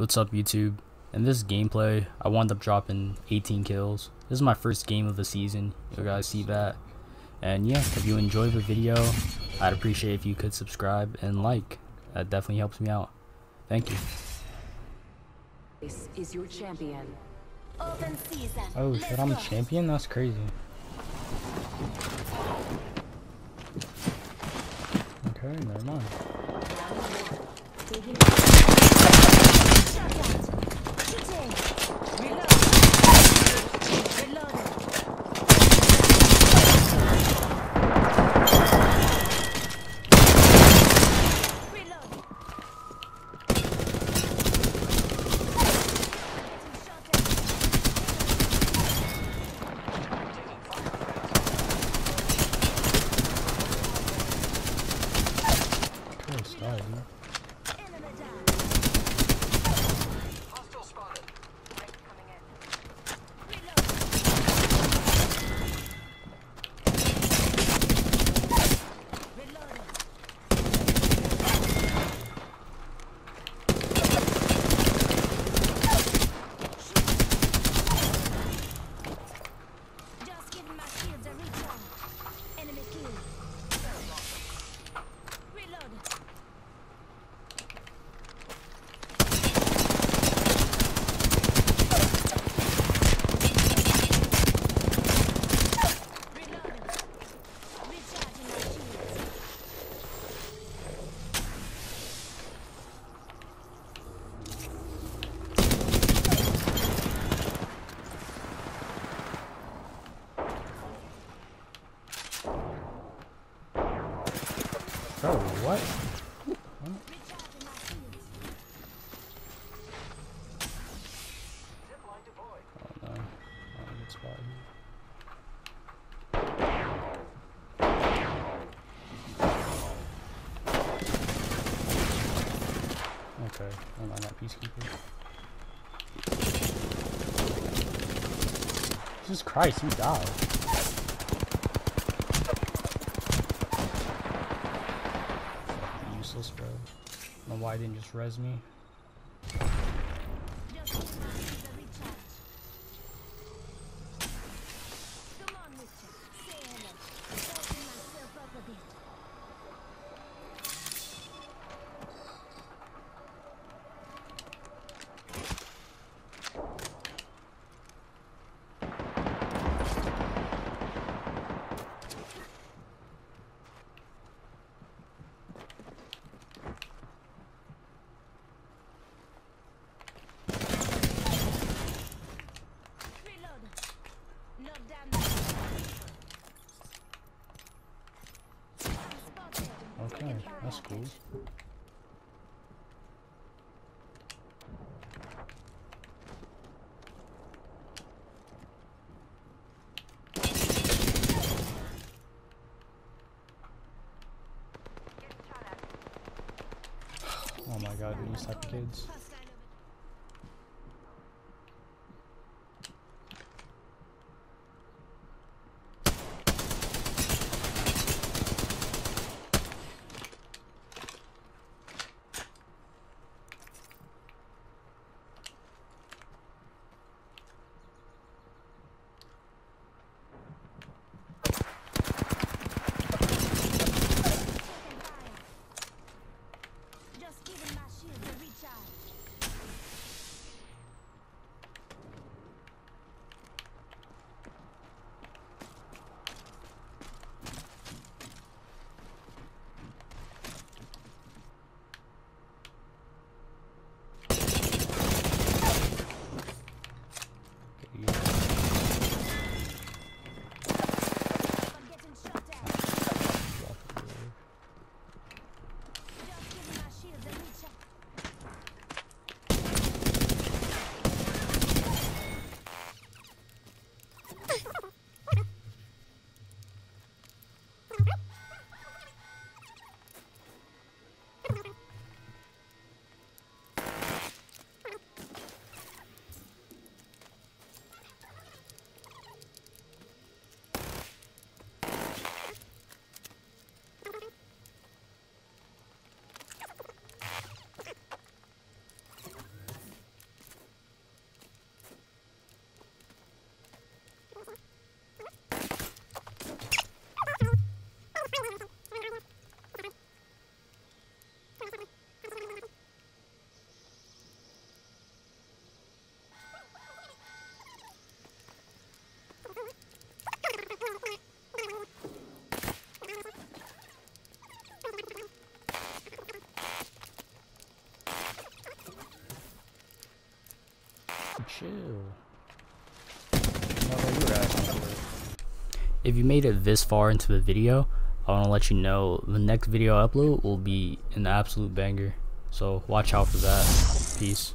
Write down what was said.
What's up YouTube? In this gameplay, I wound up dropping 18 kills. This is my first game of the season, you guys see that. And yeah, if you enjoyed the video, I'd appreciate if you could subscribe and like. That definitely helps me out. Thank you. This is your champion. Open season. Oh shit, I'm a champion? That's crazy. Okay, never mind. Christ, die, dude. Bro, what? My. Oh no. Not a good spot here. Okay, I'm on that peacekeeper. Jesus Christ, you died. Useless, bro. I don't know why he didn't just res me. That's cool. Oh my god, these type of kids. If you made it this far into the video, I want to let you know the next video I upload will be an absolute banger. So watch out for that. Peace.